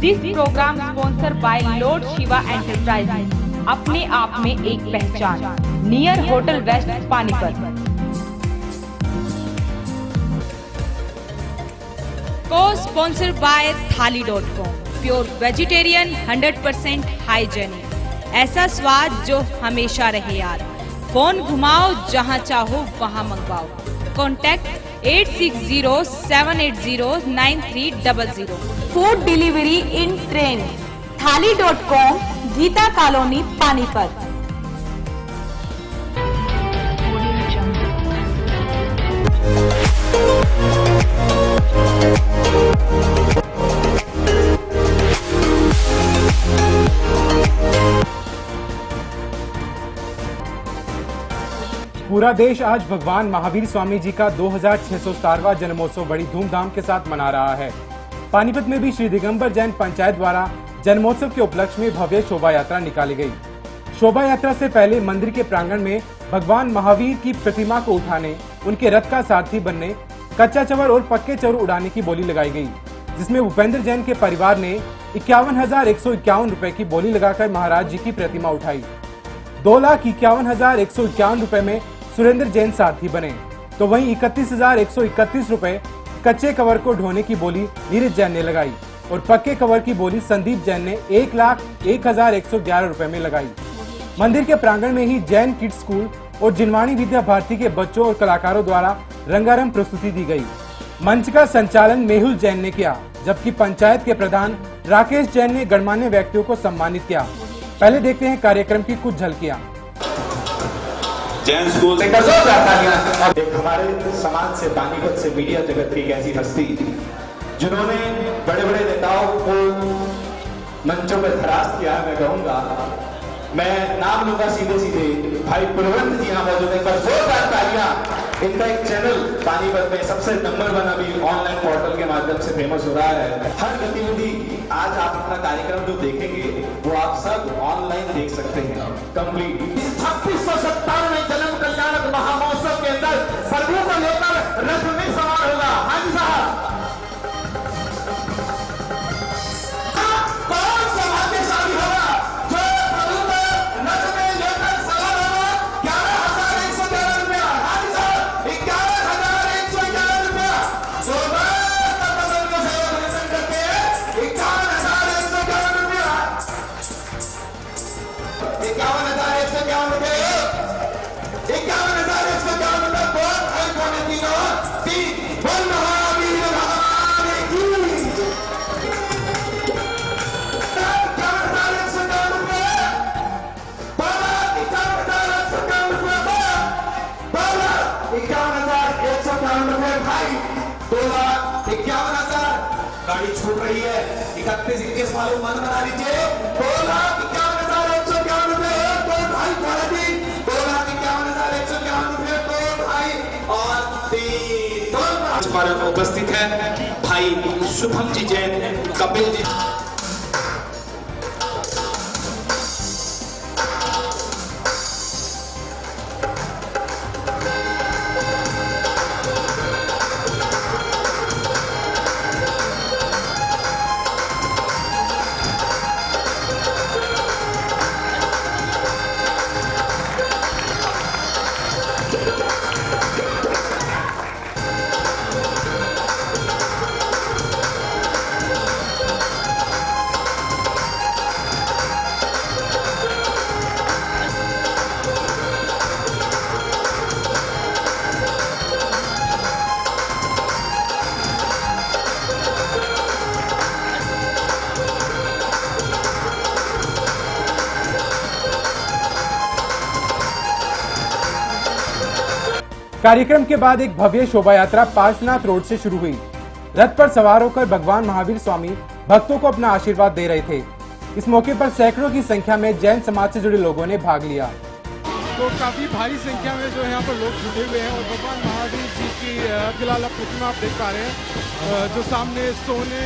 This programme sponsor by lord Shiva enterprises अपने आप में एक पहचान। नियर होटल वेस्ट पानीपत को sponsor by thali dot com pure vegetarian 100% hygienic ऐसा स्वाद जो हमेशा रहे यार। फ़ोन घुमाओ जहाँ चाहो, वहाँ मंगवाओ। Contact eight six zero seven eight zero nine three double zero food delivery in train thali dot com Geeta colony Panipat पूरा देश आज भगवान महावीर स्वामी जी का दो हज़ार जन्मोत्सव बड़ी धूमधाम के साथ मना रहा है। पानीपत में भी श्री दिगंबर जैन पंचायत द्वारा जन्मोत्सव के उपलक्ष्य में भव्य शोभा यात्रा निकाली गई। शोभा यात्रा से पहले मंदिर के प्रांगण में भगवान महावीर की प्रतिमा को उठाने, उनके रथ का सारथी बनने, कच्चा चवर और पक्के चवर उड़ाने की बोली लगाई गई जिसमें भूपेंद्र जैन के परिवार ने इक्यावन हज़ार की बोली लगाकर महाराज जी की प्रतिमा उठाई। दो लाख इक्यावन हज़ार एक सौ इक्यावन रूपए में सुरेंद्र जैन सारथी बने। तो वहीं इकतीस हज़ार एक सौ इकतीस रूपए कच्चे कवर को ढोने की बोली नीरज जैन ने लगाई और पक्के कवर की बोली संदीप जैन ने एक लाख एक हज़ार एक सौ ग्यारह रूपए में लगाई। मंदिर के प्रांगण में ही जैन किड स्कूल और जिनवाणी विद्या भारती के बच्चों और कलाकारों द्वारा रंगारंग प्रस्तुति दी गई। मंच का संचालन मेहुल जैन ने किया, जबकि पंचायत के प्रधान राकेश जैन ने गणमान्य व्यक्तियों को सम्मानित किया। पहले देखते हैं कार्यक्रम की कुछ झलकियाँ। जैन स्कूल एक हमारे समाज से पानीपत से, मीडिया जगत की एक ऐसी हस्ती, जिन्होंने बड़े बड़े नेताओं को मंचों पर हरास किया। मैं कहूँगा, मैं नाम लूँगा सीधे सीधे भाई कुलवंत जी यहाँ मौजूद है। जोरदार तालियाँ इनका एक चैनल पानीपत में सबसे नंबर वन अभी ऑनलाइन पोर्टल के माध्यम से फ़ेमस हो रहा है। हर गतिविधि आज आप अपना कार्यक्रम जो देखेंगे, वो आप सब ऑनलाइन देख सकते हैं। कंप्लीट छब्बीस सौ सत्तानवे जन्म कल्याणक महामहोत्सव इक्यावन हज़ार एक सौ ग्यारह रुपए। इक्यावन हज़ार एक सौ ग्यारह रुपये बहुत भाई पौने तीनों तीन बोल महावीर इक्यावन हज़ार एक सौ रुपये बाबा इक्यावन हज़ार एक सौ रुपये बाबा इक्यावन हज़ार एक सौ ग्यारह रुपये भाई। इक्यावन हज़ार। गाड़ी छूट रही है। इकतीस, इक्कीस वालों मन बना लीजिए। दो लाख लाख पर उपस्थित है। भाई शुभम जी जैन कपिल जी। कार्यक्रम के बाद एक भव्य शोभा यात्रा पार्शनाथ रोड से शुरू हुई। रथ पर सवार होकर भगवान महावीर स्वामी भक्तों को अपना आशीर्वाद दे रहे थे। इस मौके पर सैकड़ों की संख्या में जैन समाज से जुड़े लोगों ने भाग लिया। तो काफ़ी भारी संख्या में जो यहाँ पर लोग जुटे हुए हैं और भगवान महावीर जी की फ़िलहाल प्रतिमा आप देख पा रहे हैं। जो सामने सोने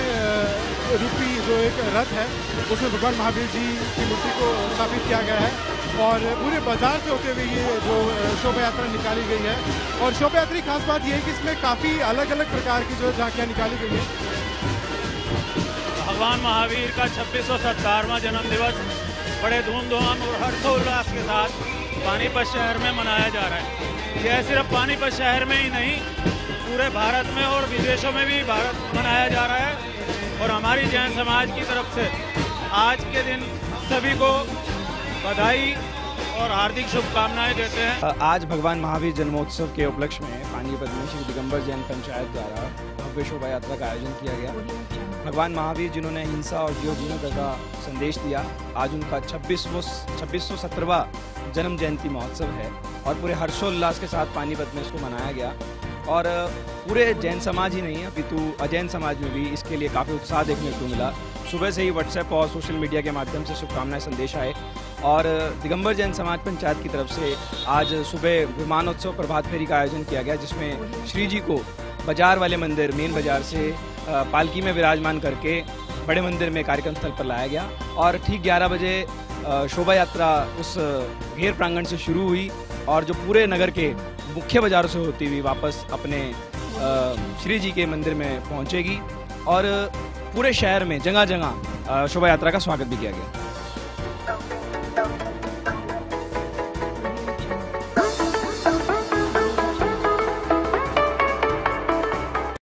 रूपी जो एक रथ है, उसमें भगवान महावीर जी की मूर्ति को स्थापित किया गया है। और पूरे बाज़ार से होते हुए ये जो शोभा यात्रा निकाली गई है। और शोभा यात्रा की खास बात यह है कि इसमें काफ़ी अलग अलग प्रकार की जो झांकियाँ निकाली गई है। भगवान महावीर का छब्बीस सौ सत्तारवा जन्म दिवस बड़े धूमधाम और हर्षोल्लास के साथ पानीपत शहर में मनाया जा रहा है। यह सिर्फ़ पानीपत शहर में ही नहीं, पूरे भारत में और विदेशों में भी भारत मनाया जा रहा है। और हमारी जैन समाज की तरफ़ से आज के दिन सभी को बधाई और हार्दिक शुभकामनाएँ देते हैं। आज भगवान महावीर जन्मोत्सव के उपलक्ष्य में पानीपत में श्री दिगंबर जैन पंचायत द्वारा भव्य शोभा यात्रा का आयोजन किया गया। भगवान महावीर जिन्होंने हिंसा और जीवजीनता का संदेश दिया, आज उनका छब्बीस छब्बीस सौ सत्रहवा जन्म जयंती महोत्सव है और पूरे हर्षोल्लास के साथ पानीपत में इसको मनाया गया। और पूरे जैन समाज ही नहीं है, अभी अपितु अजैन समाज में भी इसके लिए काफ़ी उत्साह देखने को मिला। सुबह से ही व्हाट्सएप और सोशल मीडिया के माध्यम से शुभकामनाएँ, संदेश आए। और दिगंबर जैन समाज पंचायत की तरफ़ से आज सुबह विमानोत्सव प्रभात फेरी का आयोजन किया गया, जिसमें श्री जी को बाज़ार वाले मंदिर, मेन बाज़ार से पालकी में विराजमान करके बड़े मंदिर में कार्यक्रम स्थल पर लाया गया। और ठीक 11 बजे शोभा यात्रा उस घेर प्रांगण से शुरू हुई और जो पूरे नगर के मुख्य बाज़ार से होती हुई वापस अपने श्री जी के मंदिर में पहुंचेगी और पूरे शहर में जगह जगह शोभा यात्रा का स्वागत भी किया गया।